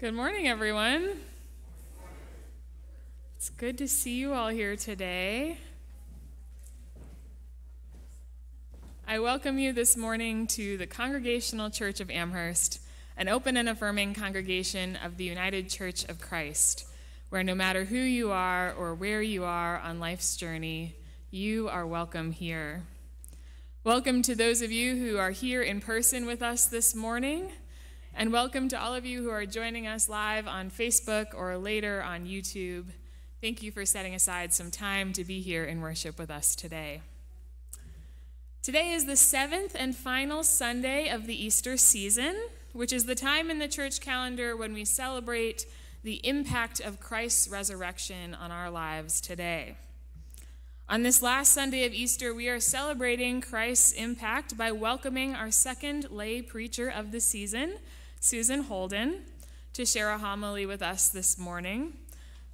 Good morning, everyone. It's good to see you all here today. I welcome you this morning to the Congregational Church of Amherst, an open and affirming congregation of the United Church of Christ, where no matter who you are or where you are on life's journey, you are welcome here. Welcome to those of you who are here in person with us this morning. And welcome to all of you who are joining us live on Facebook or later on YouTube. Thank you for setting aside some time to be here in worship with us today. Today is the seventh and final Sunday of the Easter season, which is the time in the church calendar when we celebrate the impact of Christ's resurrection on our lives today. On this last Sunday of Easter, we are celebrating Christ's impact by welcoming our second lay preacher of the season, Susan Holden to share a homily with us this morning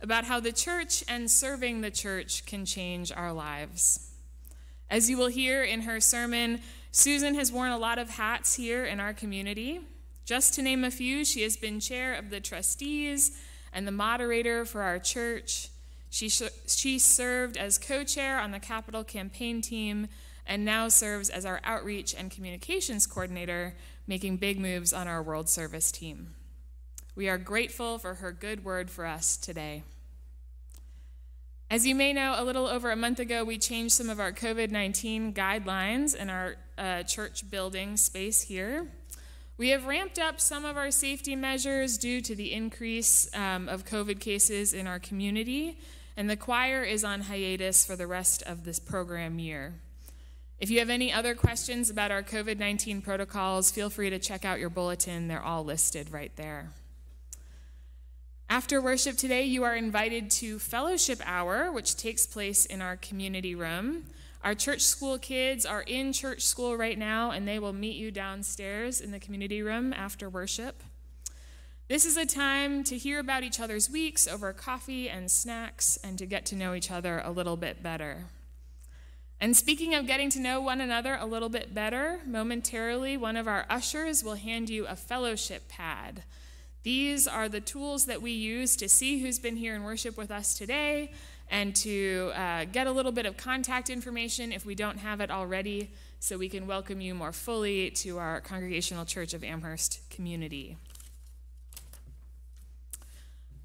about how the church and serving the church can change our lives. As you will hear in her sermon, Susan has worn a lot of hats here in our community. Just to name a few, she has been chair of the trustees and the moderator for our church. She, sh- she served as co chair on the capital campaign team and now serves as our outreach and communications coordinator making big moves on our World Service team. We are grateful for her good word for us today. As you may know, a little over a month ago, we changed some of our COVID 19 guidelines in our uh, church building space here. We have ramped up some of our safety measures due to the increase um, of COVID cases in our community, and the choir is on hiatus for the rest of this program year. If you have any other questions about our COVID 19 protocols, feel free to check out your bulletin. They're all listed right there. After worship today, you are invited to Fellowship Hour, which takes place in our community room. Our church school kids are in church school right now, and they will meet you downstairs in the community room after worship. This is a time to hear about each other's weeks over coffee and snacks and to get to know each other a little bit better. And speaking of getting to know one another a little bit better, momentarily, one of our ushers will hand you a fellowship pad. These are the tools that we use to see who's been here in worship with us today and to uh, get a little bit of contact information if we don't have it already, so we can welcome you more fully to our Congregational Church of Amherst community.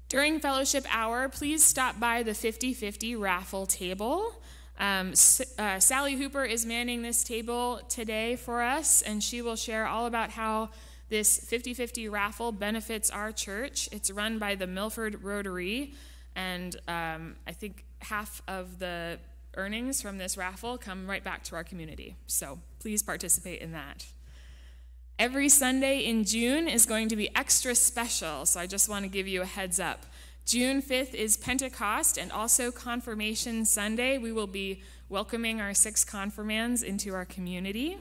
During fellowship hour, please stop by the 50 50 raffle table. Um, uh, Sally Hooper is manning this table today for us, and she will share all about how this 50 50 raffle benefits our church. It's run by the Milford Rotary, and um, I think half of the earnings from this raffle come right back to our community. So please participate in that. Every Sunday in June is going to be extra special, so I just want to give you a heads up. June 5th is Pentecost and also Confirmation Sunday. We will be welcoming our six confirmands into our community.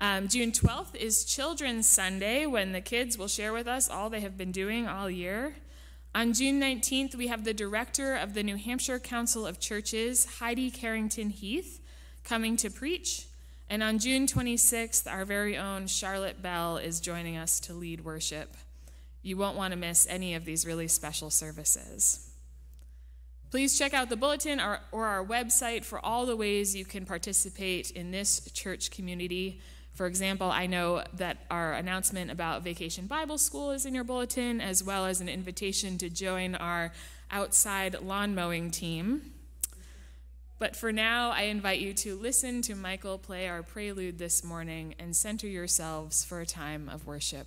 Um, June 12th is Children's Sunday when the kids will share with us all they have been doing all year. On June 19th, we have the director of the New Hampshire Council of Churches, Heidi Carrington Heath, coming to preach. And on June 26th, our very own Charlotte Bell is joining us to lead worship. You won't want to miss any of these really special services. Please check out the bulletin or, or, our website for all the ways you can participate in this church community. For example, I know that our announcement about Vacation Bible School is in your bulletin, as well as an invitation to join our outside lawn mowing team. But for now, I invite you to listen to Michael play our prelude this morning and center yourselves for a time of worship.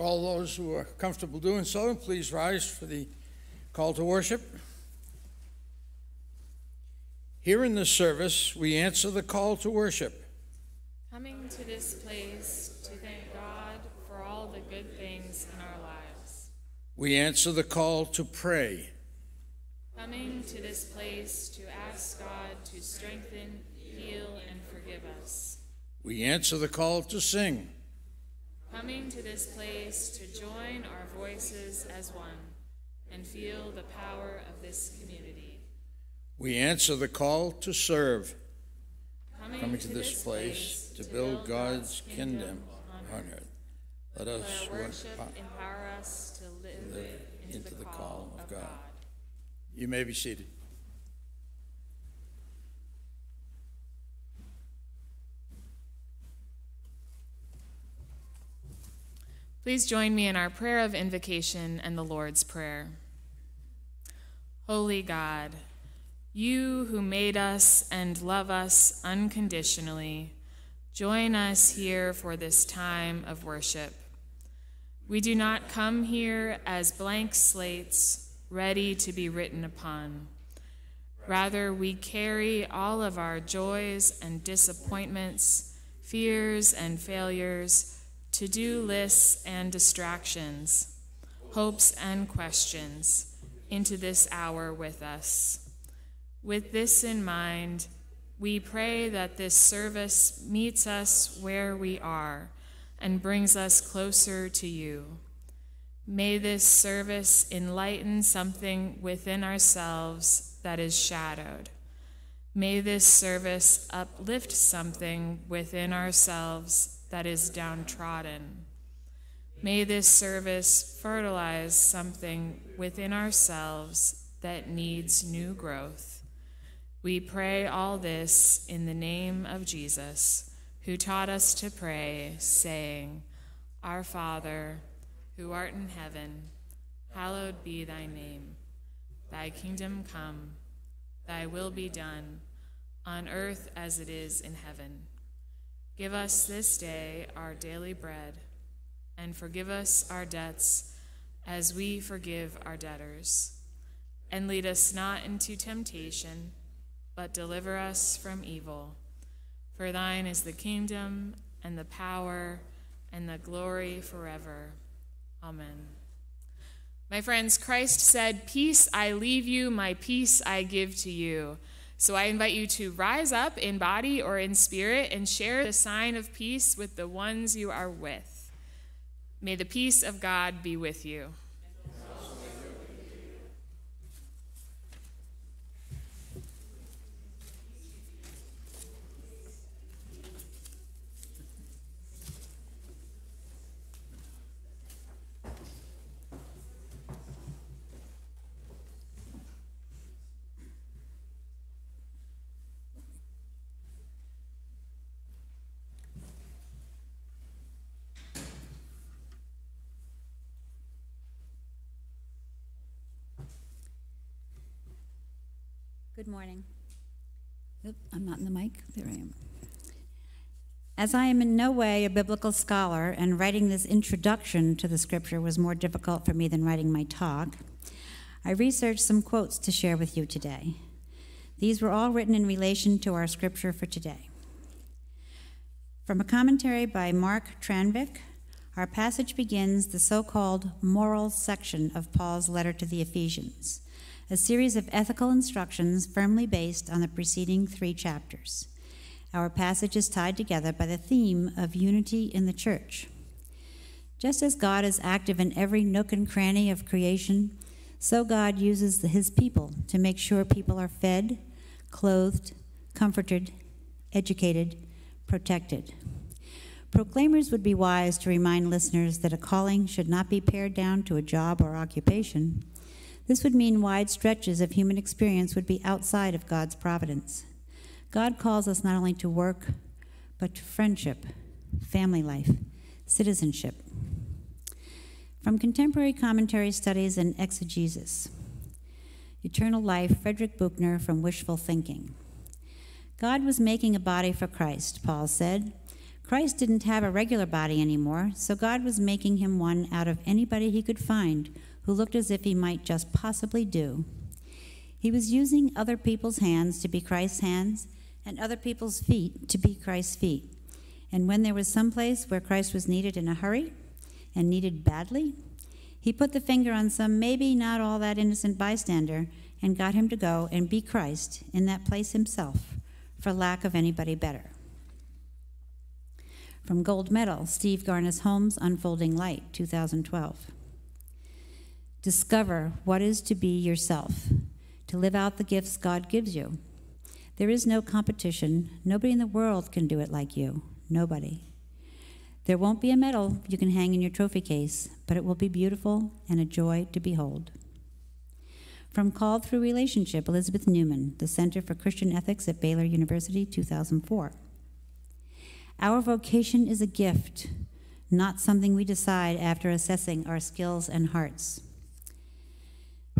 For all those who are comfortable doing so, please rise for the call to worship. Here in this service, we answer the call to worship. Coming to this place to thank God for all the good things in our lives. We answer the call to pray. Coming to this place to ask God to strengthen, heal, and forgive us. We answer the call to sing. Coming to this place to join our voices as one and feel the power of this community. We answer the call to serve. Coming, Coming to this place to build God's kingdom on earth. Let us our work worship empower us to live, live into, the, call of God. You may be seated. Please join me in our prayer of invocation and the Lord's Prayer. Holy God, you who made us and love us unconditionally, join us here for this time of worship. We do not come here as blank slates ready to be written upon. Rather, we carry all of our joys and disappointments, fears and failures to do lists and distractions, hopes and questions into this hour with us. With this in mind, we pray that this service meets us where we are and brings us closer to you. May this service enlighten something within ourselves that is shadowed. May this service uplift something within ourselves that is downtrodden. May this service fertilize something within ourselves that needs new growth. We pray all this in the name of Jesus, who taught us to pray, saying, Our Father, who art in heaven, hallowed be thy name. Thy kingdom come, thy will be done, on earth as it is in heaven. Give us this day our daily bread, and forgive us our debts as we forgive our debtors. And lead us not into temptation, but deliver us from evil. For thine is the kingdom, and the power, and the glory forever. Amen. My friends, Christ said, Peace I leave you, my peace I give to you. So I invite you to rise up in body or in spirit and share the sign of peace with the ones you are with. May the peace of God be with you. Good morning. Oop, I'm not in the mic. There I am. As I am in no way a biblical scholar, and writing this introduction to the scripture was more difficult for me than writing my talk, I researched some quotes to share with you today. These were all written in relation to our scripture for today. From a commentary by Mark Tranvik, our passage begins the so called moral section of Paul's letter to the Ephesians a series of ethical instructions firmly based on the preceding three chapters. Our passage is tied together by the theme of unity in the church. Just as God is active in every nook and cranny of creation, so God uses his people to make sure people are fed, clothed, comforted, educated, protected. Proclaimers would be wise to remind listeners that a calling should not be pared down to a job or occupation, this would mean wide stretches of human experience would be outside of God's providence. God calls us not only to work, but to friendship, family life, citizenship. From contemporary commentary studies and exegesis, Eternal Life, Frederick Buechner from Wishful Thinking. God was making a body for Christ, Paul said. Christ didn't have a regular body anymore, so God was making him one out of anybody he could find who looked as if he might just possibly do. He was using other people's hands to be Christ's hands and other people's feet to be Christ's feet. And when there was some place where Christ was needed in a hurry and needed badly, he put the finger on some maybe not all that innocent bystander and got him to go and be Christ in that place himself for lack of anybody better. From Gold Medal, Steve Garnaas Holmes, Unfolding Light, 2012. Discover what is to be yourself, to live out the gifts God gives you. There is no competition. Nobody in the world can do it like you. Nobody. There won't be a medal you can hang in your trophy case, but it will be beautiful and a joy to behold. From Called Through Relationship, Elizabeth Newman, the Center for Christian Ethics at Baylor University, 2004. Our vocation is a gift, not something we decide after assessing our skills and hearts.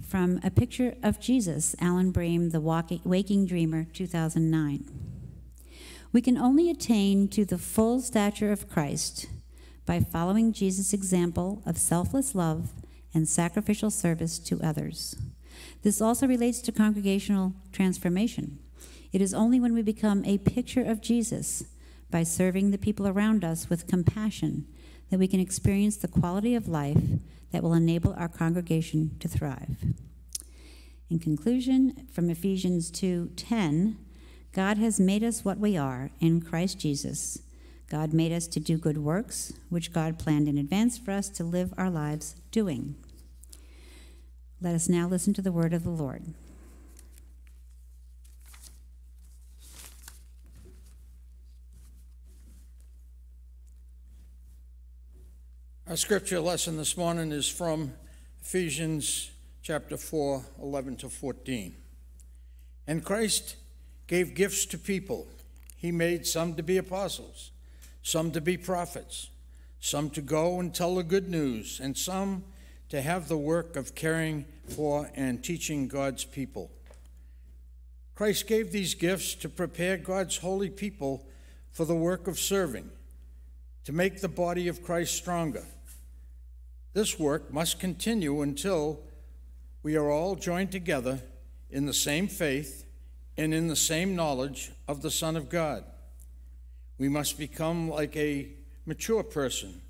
From A Picture of Jesus, Alan Brehm, The Waking Dreamer, 2009. We can only attain to the full stature of Christ by following Jesus' example of selfless love and sacrificial service to others. This also relates to congregational transformation. It is only when we become a picture of Jesus by serving the people around us with compassion that we can experience the quality of life that will enable our congregation to thrive. In conclusion, from Ephesians 2:10, God has made us what we are in Christ Jesus. God made us to do good works, which God planned in advance for us to live our lives doing. Let us now listen to the word of the Lord. Our scripture lesson this morning is from Ephesians chapter 4, 11 to 14. And Christ gave gifts to people. He made some to be apostles, some to be prophets, some to go and tell the good news, and some to have the work of caring for and teaching God's people. Christ gave these gifts to prepare God's holy people for the work of serving, to make the body of Christ stronger. This work must continue until we are all joined together in the same faith and in the same knowledge of the Son of God. We must become like a mature person,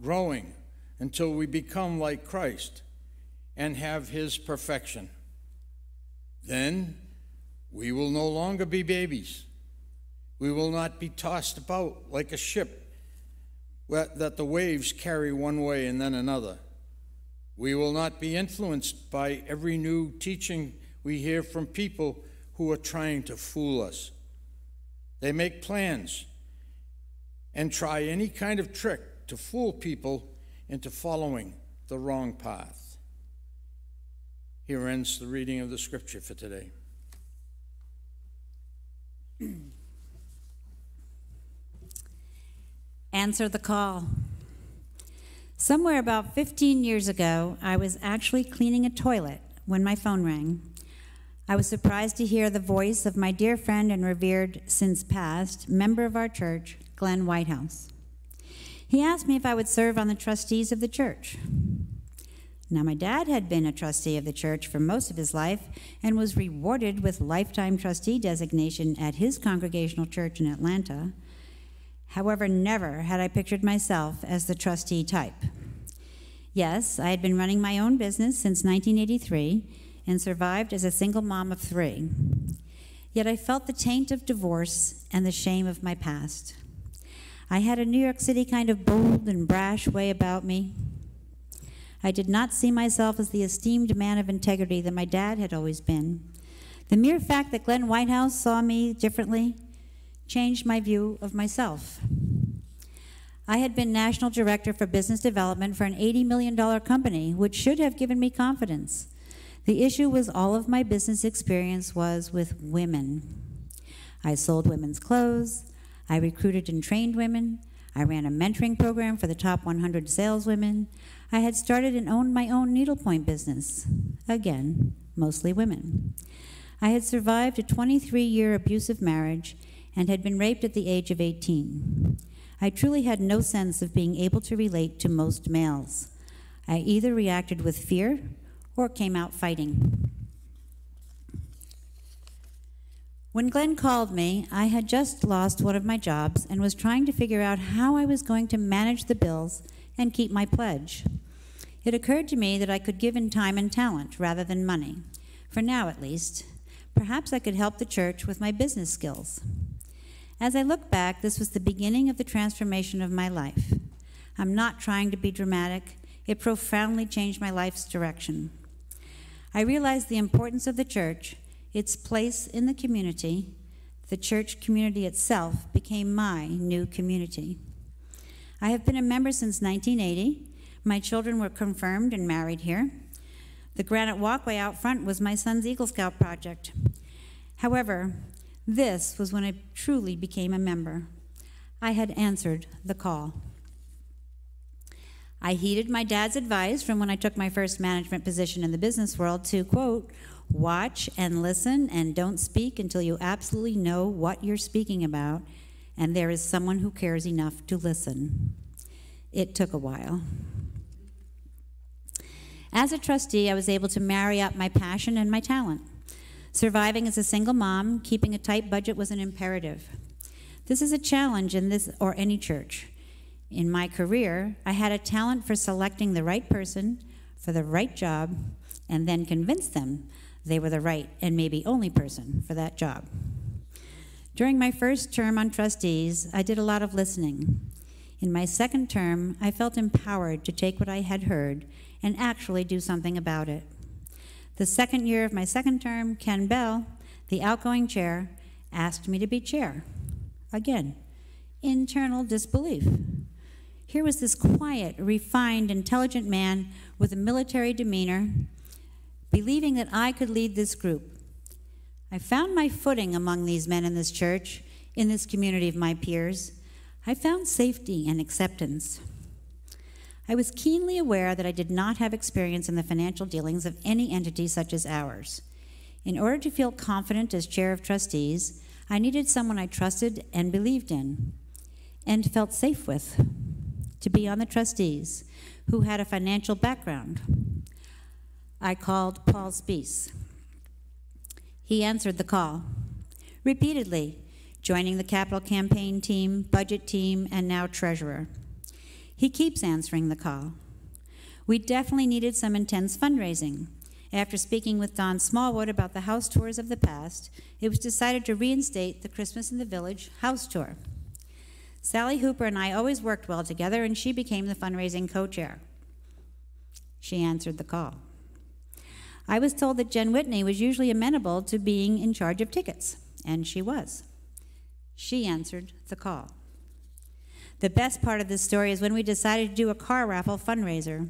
growing until we become like Christ and have his perfection. Then we will no longer be babies. We will not be tossed about like a ship that the waves carry one way and then another. We will not be influenced by every new teaching we hear from people who are trying to fool us. They make plans and try any kind of trick to fool people into following the wrong path. Here ends the reading of the scripture for today. Answer the call. Somewhere about 15 years ago, I was actually cleaning a toilet when my phone rang. I was surprised to hear the voice of my dear friend and revered since past member of our church, Glenn Whitehouse. He asked me if I would serve on the trustees of the church. Now, my dad had been a trustee of the church for most of his life and was rewarded with lifetime trustee designation at his congregational church in Atlanta. However, never had I pictured myself as the trustee type. Yes, I had been running my own business since 1983 and survived as a single mom of three. Yet I felt the taint of divorce and the shame of my past. I had a New York City kind of bold and brash way about me. I did not see myself as the esteemed man of integrity that my dad had always been. The mere fact that Glenn Whitehouse saw me differently changed my view of myself. I had been national director for business development for an $80 million company, which should have given me confidence. The issue was all of my business experience was with women. I sold women's clothes, I recruited and trained women. I ran a mentoring program for the top 100 saleswomen. I had started and owned my own needlepoint business. Again, mostly women. I had survived a 23 year abusive marriage and had been raped at the age of 18. I truly had no sense of being able to relate to most males. I either reacted with fear or came out fighting. When Glenn called me, I had just lost one of my jobs and was trying to figure out how I was going to manage the bills and keep my pledge. It occurred to me that I could give in time and talent rather than money, for now at least. Perhaps I could help the church with my business skills. As I look back, this was the beginning of the transformation of my life. I'm not trying to be dramatic, it profoundly changed my life's direction. I realized the importance of the church its place in the community, the church community itself, became my new community. I have been a member since 1980. My children were confirmed and married here. The granite walkway out front was my son's Eagle Scout project. However, this was when I truly became a member. I had answered the call. I heeded my dad's advice from when I took my first management position in the business world to, quote, Watch and listen and don't speak until you absolutely know what you're speaking about and there is someone who cares enough to listen. It took a while. As a trustee, I was able to marry up my passion and my talent. Surviving as a single mom, keeping a tight budget was an imperative. This is a challenge in this or any church. In my career, I had a talent for selecting the right person for the right job and then convince them they were the right and maybe only person for that job. During my first term on trustees, I did a lot of listening. In my second term, I felt empowered to take what I had heard and actually do something about it. The second year of my second term, Ken Bell, the outgoing chair, asked me to be chair. Again, internal disbelief. Here was this quiet, refined, intelligent man with a military demeanor believing that I could lead this group. I found my footing among these men in this church, in this community of my peers. I found safety and acceptance. I was keenly aware that I did not have experience in the financial dealings of any entity such as ours. In order to feel confident as chair of trustees, I needed someone I trusted and believed in and felt safe with to be on the trustees who had a financial background, I called Paul Spees. He answered the call repeatedly, joining the capital campaign team, budget team, and now treasurer. He keeps answering the call. We definitely needed some intense fundraising. After speaking with Don Smallwood about the house tours of the past, it was decided to reinstate the Christmas in the Village house tour. Sally Hooper and I always worked well together, and she became the fundraising co chair. She answered the call. I was told that Jen Whitney was usually amenable to being in charge of tickets, and she was. She answered the call. The best part of this story is when we decided to do a car raffle fundraiser.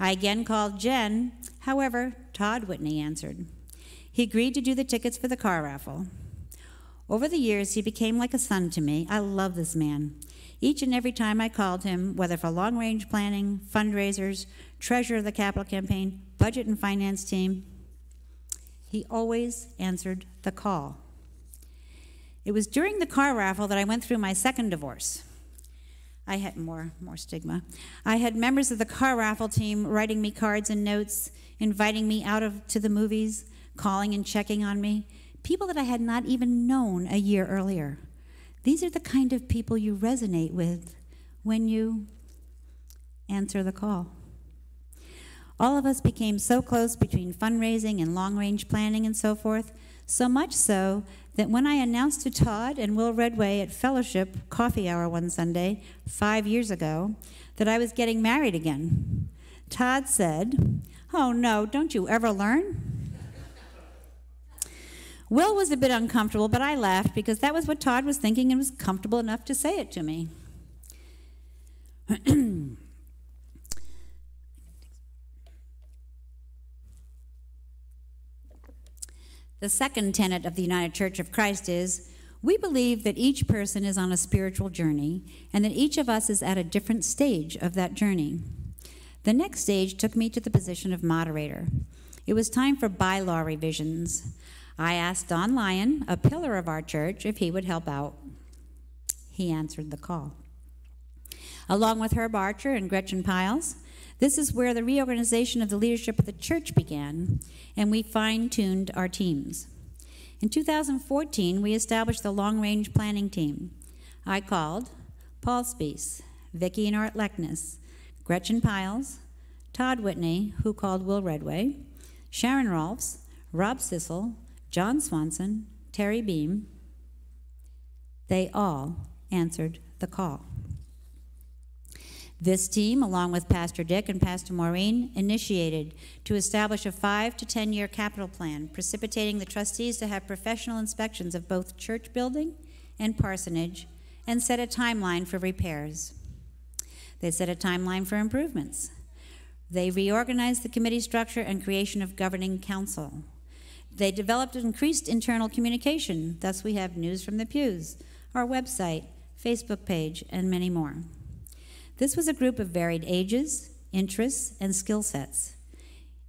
I again called Jen, however, Todd Whitney answered. He agreed to do the tickets for the car raffle. Over the years, he became like a son to me. I love this man. Each and every time I called him, whether for long range planning, fundraisers, treasurer of the capital campaign, budget and finance team, he always answered the call. It was during the car raffle that I went through my second divorce. I had more more stigma. I had members of the car raffle team writing me cards and notes, inviting me out of to the movies, calling and checking on me, people that I had not even known a year earlier. These are the kind of people you resonate with when you answer the call. All of us became so close between fundraising and long range planning and so forth, so much so that when I announced to Todd and Will Redway at Fellowship Coffee Hour one Sunday, five years ago, that I was getting married again, Todd said, Oh no, don't you ever learn? Will was a bit uncomfortable, but I laughed because that was what Todd was thinking and was comfortable enough to say it to me. The second tenet of the United Church of Christ is we believe that each person is on a spiritual journey and that each of us is at a different stage of that journey. The next stage took me to the position of moderator. It was time for bylaw revisions. I asked Don Lyon, a pillar of our church, if he would help out. He answered the call. Along with Herb Archer and Gretchen Piles, this is where the reorganization of the leadership of the church began, and we fine tuned our teams. In 2014, we established the long range planning team. I called Paul Spees, Vicki and Art Leckness, Gretchen Piles, Todd Whitney, who called Will Redway, Sharon Rolfs, Rob Sissel, John Swanson, Terry Beam. They all answered the call. This team, along with Pastor Dick and Pastor Maureen, initiated to establish a five to 10 year capital plan, precipitating the trustees to have professional inspections of both church building and parsonage, and set a timeline for repairs. They set a timeline for improvements. They reorganized the committee structure and creation of governing council. They developed increased internal communication, thus, we have news from the pews, our website, Facebook page, and many more. This was a group of varied ages, interests, and skill sets.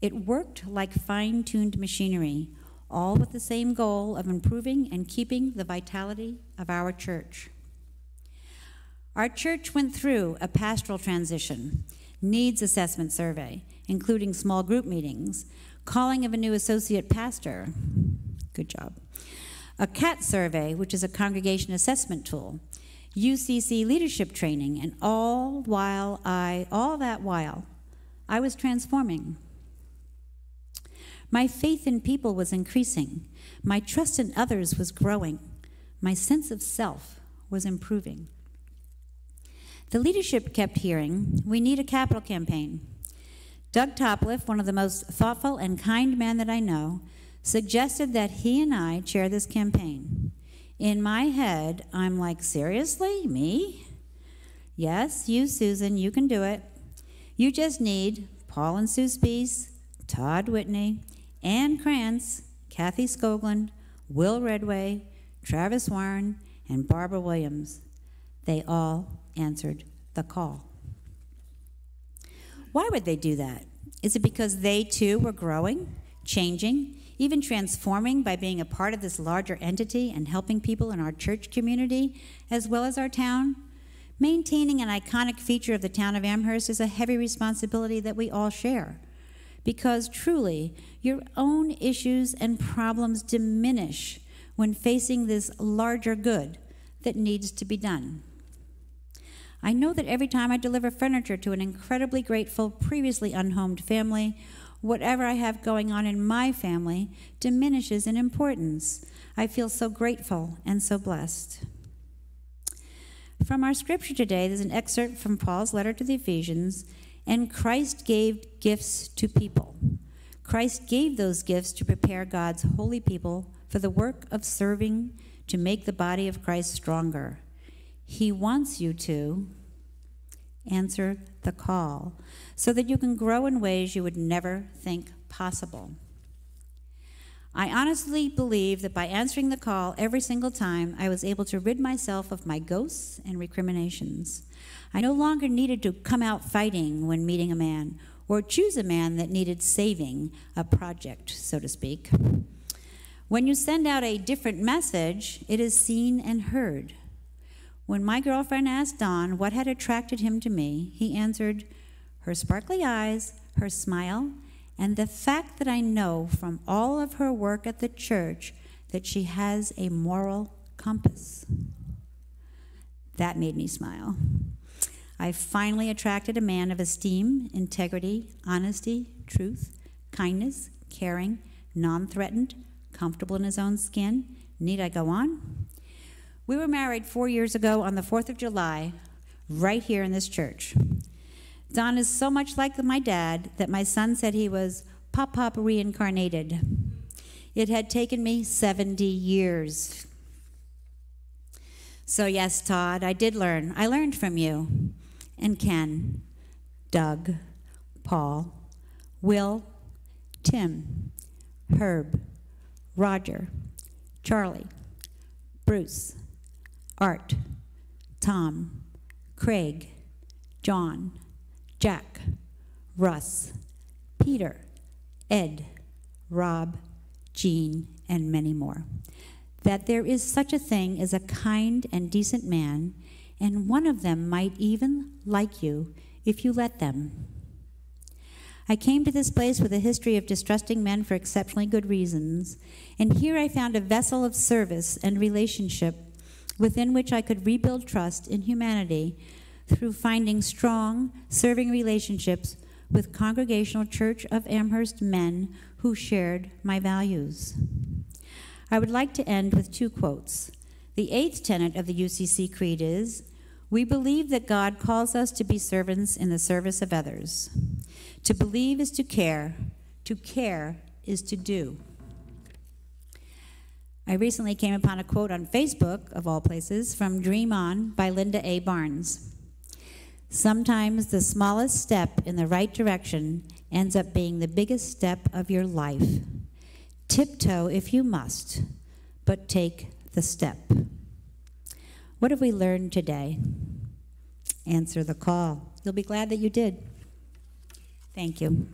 It worked like fine tuned machinery, all with the same goal of improving and keeping the vitality of our church. Our church went through a pastoral transition, needs assessment survey, including small group meetings, calling of a new associate pastor. Good job. A CAT survey, which is a congregation assessment tool, UCC leadership training, and all while I, all that while, I was transforming. My faith in people was increasing. My trust in others was growing. My sense of self was improving. The leadership kept hearing, we need a capital campaign. Doug Topliffe, one of the most thoughtful and kind men that I know, suggested that he and I chair this campaign. In my head, I'm like, seriously? Me? Yes, you, Susan, you can do it. You just need Paul and Sue Spees, Todd Whitney, Ann Krantz, Kathy Skoglund, Will Redway, Travis Warren, and Barbara Williams. They all answered the call. Why would they do that? Is it because they too were growing, changing, even transforming by being a part of this larger entity and helping people in our church community as well as our town. Maintaining an iconic feature of the town of Amherst is a heavy responsibility that we all share. Because truly, your own issues and problems diminish when facing this larger good that needs to be done. I know that every time I deliver furniture to an incredibly grateful, previously unhomed family, whatever I have going on in my family diminishes in importance. I feel so grateful and so blessed. From our scripture today, there's an excerpt from Paul's letter to the Ephesians, and Christ gave gifts to people. Christ gave those gifts to prepare God's holy people for the work of serving to make the body of Christ stronger. He wants you to answer the call so that you can grow in ways you would never think possible. I honestly believe that by answering the call every single time, I was able to rid myself of my ghosts and recriminations. I no longer needed to come out fighting when meeting a man or choose a man that needed saving, a project, so to speak. When you send out a different message, it is seen and heard. When my girlfriend asked Don what had attracted him to me, he answered, her sparkly eyes, her smile, and the fact that I know from all of her work at the church that she has a moral compass. That made me smile. I finally attracted a man of esteem, integrity, honesty, truth, kindness, caring, non threatened, comfortable in his own skin. Need I go on? We were married four years ago on the 4th of July, right here in this church. Don is so much like my dad that my son said he was pop pop reincarnated. It had taken me 70 years. So, yes, Todd, I did learn. I learned from you. And Ken, Doug, Paul, Will, Tim, Herb, Roger, Charlie, Bruce, Art, Tom, Craig, John, Jack, Russ, Peter, Ed, Rob, Jean, and many more. That there is such a thing as a kind and decent man, and one of them might even like you if you let them. I came to this place with a history of distrusting men for exceptionally good reasons, and here I found a vessel of service and relationship within which I could rebuild trust in humanity through finding strong, serving relationships with Congregational Church of Amherst men who shared my values. I would like to end with two quotes. The eighth tenet of the UCC Creed is We believe that God calls us to be servants in the service of others. To believe is to care, to care is to do. I recently came upon a quote on Facebook, of all places, from Dream On by Linda A. Barnes. Sometimes the smallest step in the right direction ends up being the biggest step of your life. Tiptoe if you must, but take the step. What have we learned today? Answer the call. You'll be glad that you did. Thank you.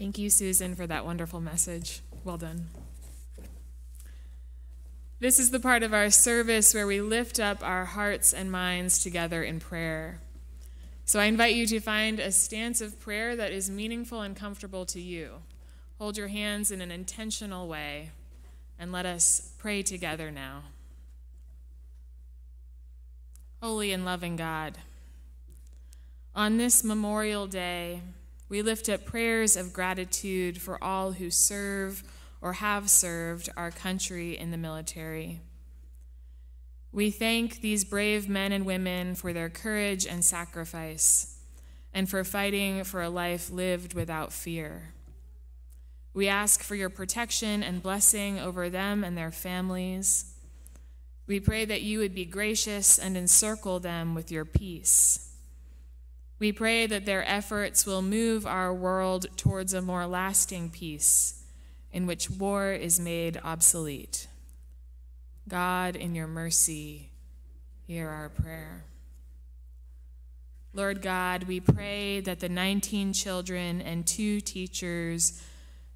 Thank you, Susan, for that wonderful message. Well done. This is the part of our service where we lift up our hearts and minds together in prayer. So I invite you to find a stance of prayer that is meaningful and comfortable to you. Hold your hands in an intentional way and let us pray together now. Holy and loving God, on this Memorial Day, we lift up prayers of gratitude for all who serve or have served our country in the military. We thank these brave men and women for their courage and sacrifice and for fighting for a life lived without fear. We ask for your protection and blessing over them and their families. We pray that you would be gracious and encircle them with your peace. We pray that their efforts will move our world towards a more lasting peace in which war is made obsolete. God, in your mercy, hear our prayer. Lord God, we pray that the 19 children and two teachers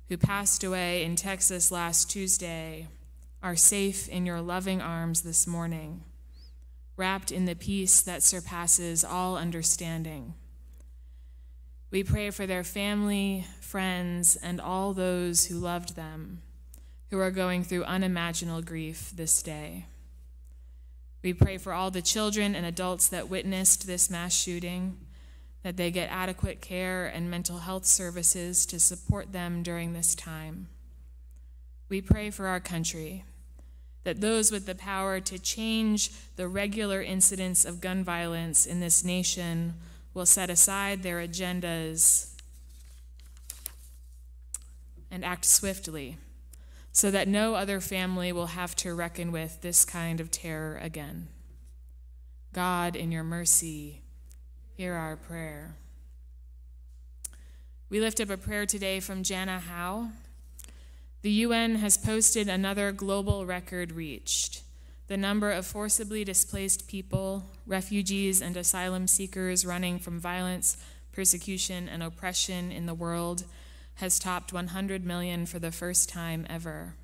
who passed away in Texas last Tuesday, are safe in your loving arms this morning, wrapped in the peace that surpasses all understanding. We pray for their family, friends, and all those who loved them, who are going through unimaginable grief this day. We pray for all the children and adults that witnessed this mass shooting that they get adequate care and mental health services to support them during this time. We pray for our country, that those with the power to change the regular incidents of gun violence in this nation will set aside their agendas and act swiftly so that no other family will have to reckon with this kind of terror again. God, in your mercy, Hear our prayer. We lift up a prayer today from Jana Howe. The UN has posted another global record reached. The number of forcibly displaced people, refugees, and asylum seekers running from violence, persecution, and oppression in the world has topped 100 million for the first time ever.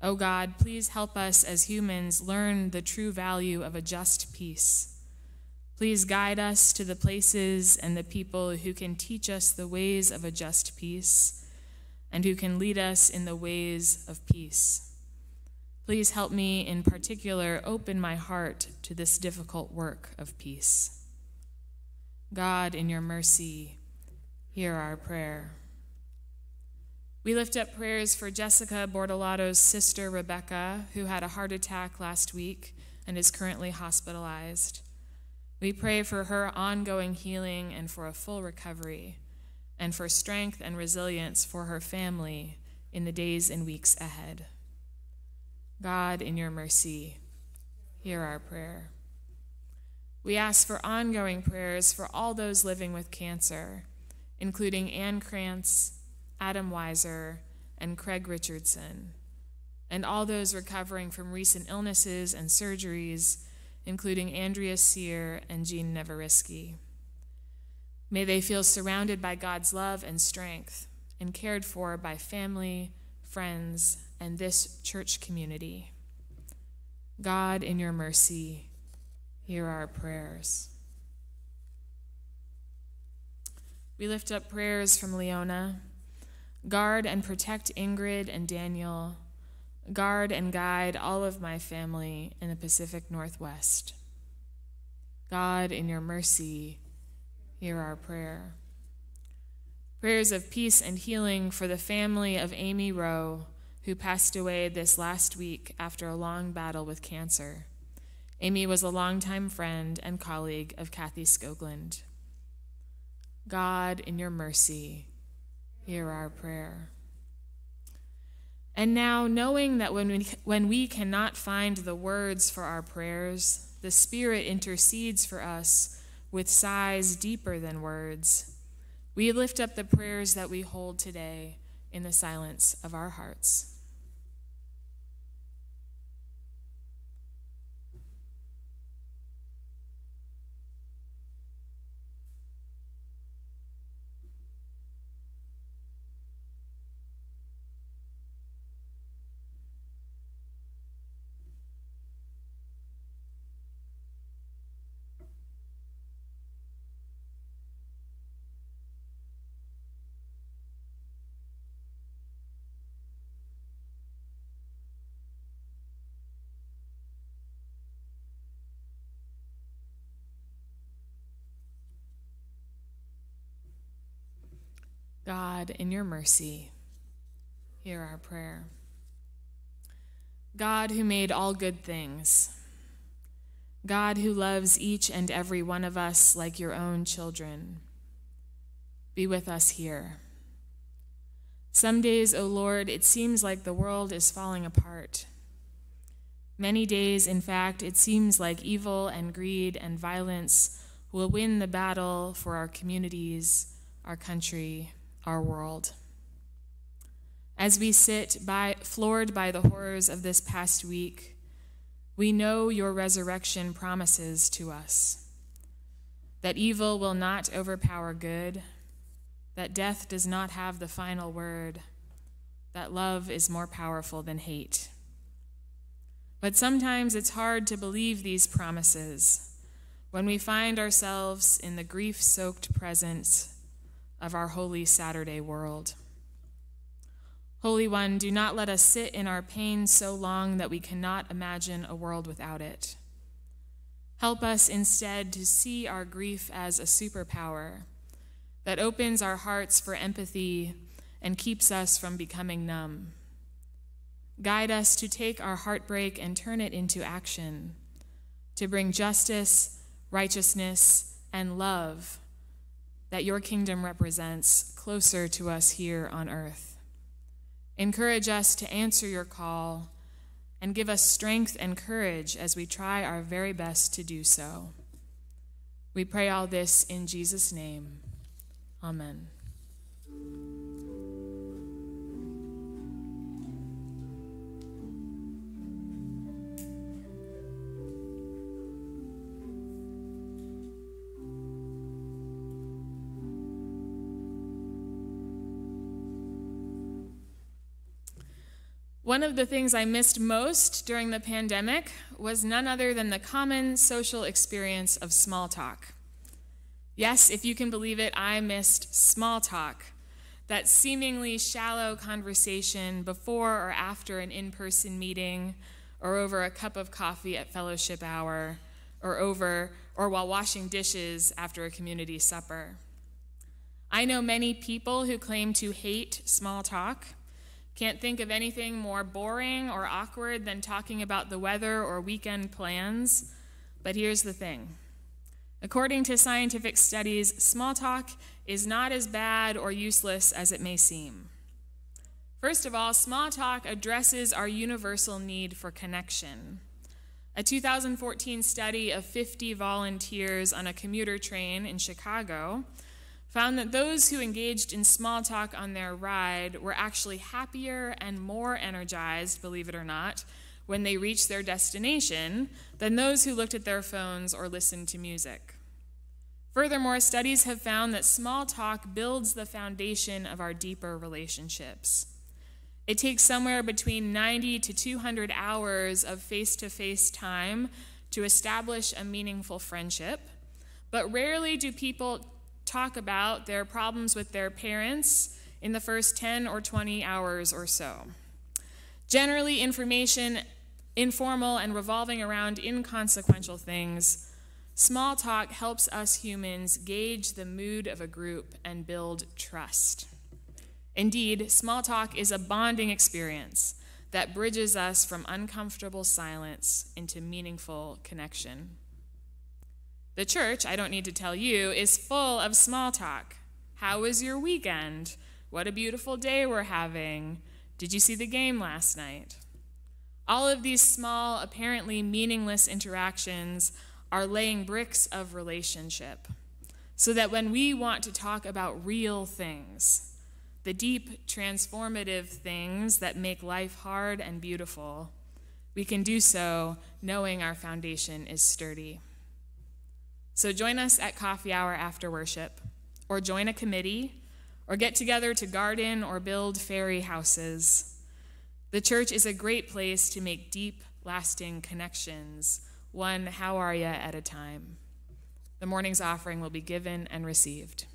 Oh God, please help us as humans learn the true value of a just peace. Please guide us to the places and the people who can teach us the ways of a just peace and who can lead us in the ways of peace. Please help me in particular open my heart to this difficult work of peace. God, in your mercy, hear our prayer. We lift up prayers for Jessica Bordolato's sister, Rebecca, who had a heart attack last week and is currently hospitalized. We pray for her ongoing healing and for a full recovery, and for strength and resilience for her family in the days and weeks ahead. God, in your mercy, hear our prayer. We ask for ongoing prayers for all those living with cancer, including Anne Krantz, Adam Weiser, and Craig Richardson, and all those recovering from recent illnesses and surgeries including Andrea Sear and Jean Neveriski. May they feel surrounded by God's love and strength and cared for by family, friends, and this church community. God, in your mercy, hear our prayers. We lift up prayers from Leona. Guard and protect Ingrid and Daniel guard and guide all of my family in the Pacific Northwest. God, in your mercy, hear our prayer. Prayers of peace and healing for the family of Amy Rowe, who passed away this last week after a long battle with cancer. Amy was a longtime friend and colleague of Kathy Skoglund. God, in your mercy, hear our prayer. And now, knowing that when we, when we cannot find the words for our prayers, the Spirit intercedes for us with sighs deeper than words, we lift up the prayers that we hold today in the silence of our hearts. God, in your mercy, hear our prayer. God, who made all good things, God, who loves each and every one of us like your own children, be with us here. Some days, O oh Lord, it seems like the world is falling apart. Many days, in fact, it seems like evil and greed and violence will win the battle for our communities, our country, our world. As we sit by, floored by the horrors of this past week, we know your resurrection promises to us that evil will not overpower good, that death does not have the final word, that love is more powerful than hate. But sometimes it's hard to believe these promises when we find ourselves in the grief soaked presence of our holy Saturday world. Holy One, do not let us sit in our pain so long that we cannot imagine a world without it. Help us instead to see our grief as a superpower that opens our hearts for empathy and keeps us from becoming numb. Guide us to take our heartbreak and turn it into action, to bring justice, righteousness, and love that your kingdom represents closer to us here on earth. Encourage us to answer your call and give us strength and courage as we try our very best to do so. We pray all this in Jesus' name. Amen. One of the things I missed most during the pandemic was none other than the common social experience of small talk. Yes, if you can believe it, I missed small talk, that seemingly shallow conversation before or after an in person meeting, or over a cup of coffee at fellowship hour, or over or while washing dishes after a community supper. I know many people who claim to hate small talk can't think of anything more boring or awkward than talking about the weather or weekend plans. But here's the thing according to scientific studies, small talk is not as bad or useless as it may seem. First of all, small talk addresses our universal need for connection. A 2014 study of 50 volunteers on a commuter train in Chicago found that those who engaged in small talk on their ride were actually happier and more energized, believe it or not, when they reached their destination than those who looked at their phones or listened to music. Furthermore, studies have found that small talk builds the foundation of our deeper relationships. It takes somewhere between 90 to 200 hours of face to face time to establish a meaningful friendship, but rarely do people talk about their problems with their parents in the first 10 or 20 hours or so. Generally, information informal and revolving around inconsequential things, small talk helps us humans gauge the mood of a group and build trust. Indeed, small talk is a bonding experience that bridges us from uncomfortable silence into meaningful connection. The church, I don't need to tell you, is full of small talk. How was your weekend? What a beautiful day we're having. Did you see the game last night? All of these small, apparently meaningless interactions are laying bricks of relationship so that when we want to talk about real things, the deep, transformative things that make life hard and beautiful, we can do so knowing our foundation is sturdy. So join us at coffee hour after worship, or join a committee, or get together to garden or build fairy houses. The church is a great place to make deep, lasting connections, one how are ya at a time. The morning's offering will be given and received.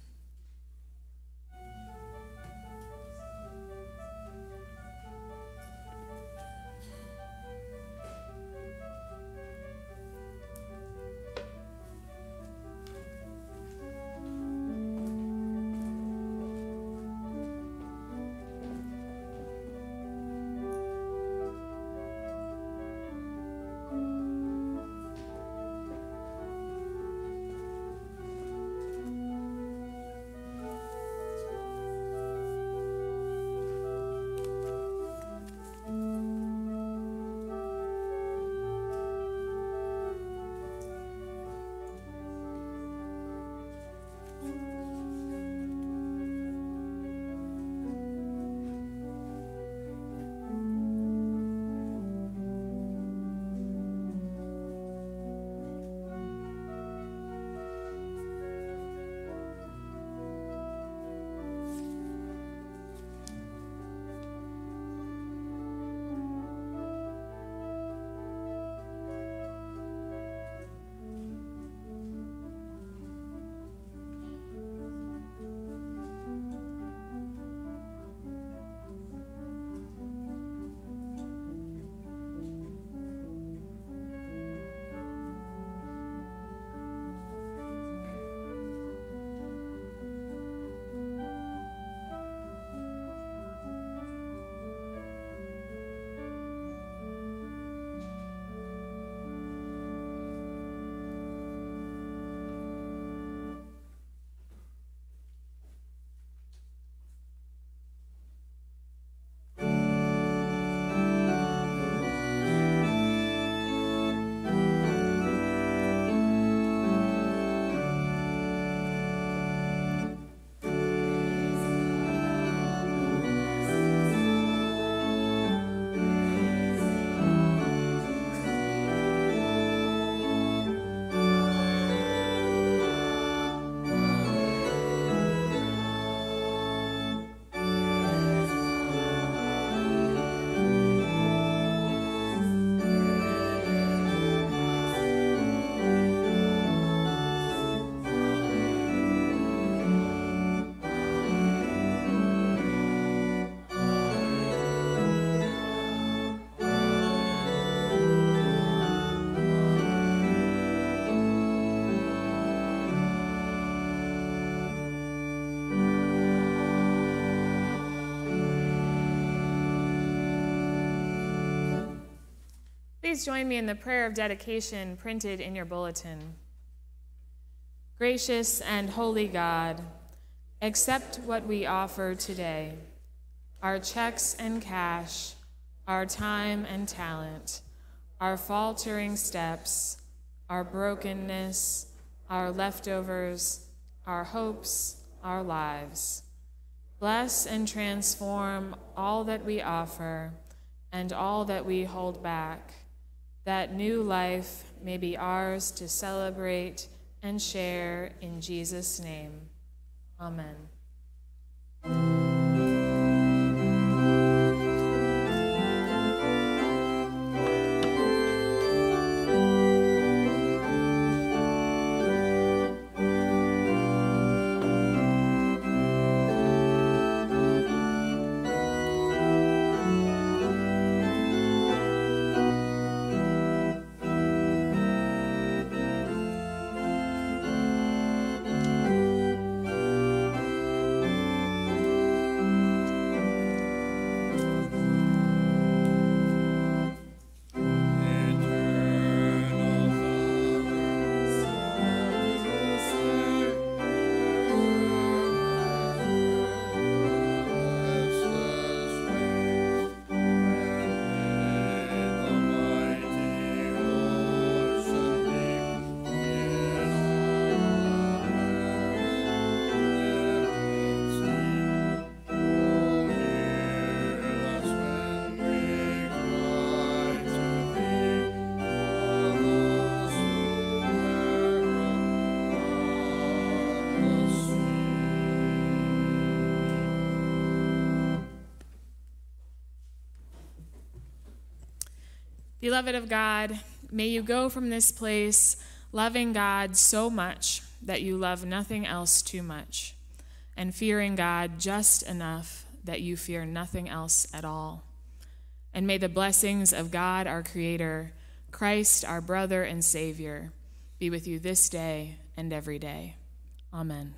Please join me in the prayer of dedication printed in your bulletin. Gracious and holy God, accept what we offer today our checks and cash, our time and talent, our faltering steps, our brokenness, our leftovers, our hopes, our lives. Bless and transform all that we offer and all that we hold back, that new life may be ours to celebrate and share in Jesus' name. Amen. Beloved of God, may you go from this place loving God so much that you love nothing else too much, and fearing God just enough that you fear nothing else at all. And may the blessings of God, our Creator, Christ, our brother and Savior, be with you this day and every day. Amen.